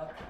book